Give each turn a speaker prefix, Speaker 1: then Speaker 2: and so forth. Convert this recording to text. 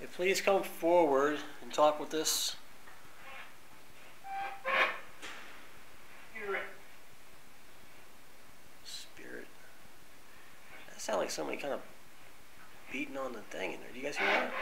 Speaker 1: If please come forward and talk with this. Spirit. That sounds like somebody kind of beating on the thing in there. Do you guys hear that?